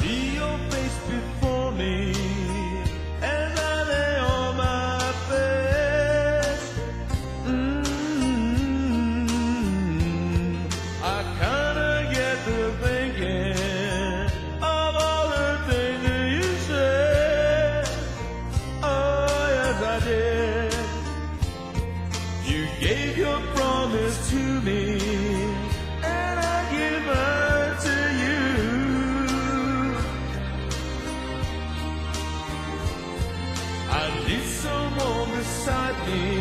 See your face before me beside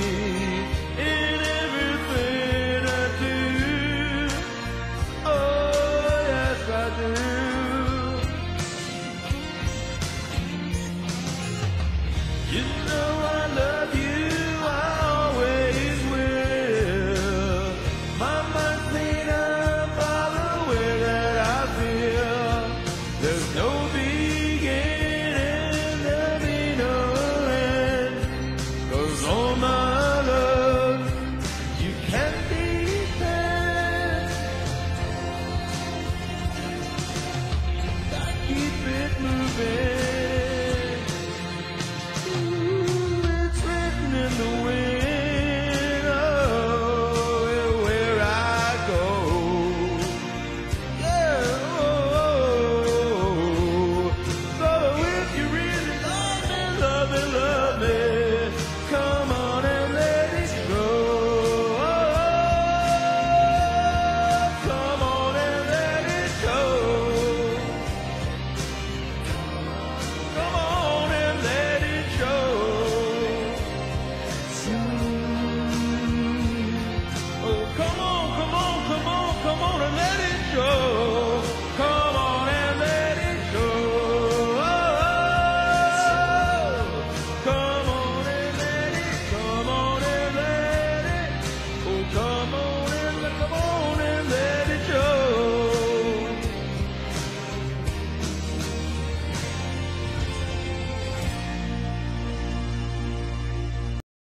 moving.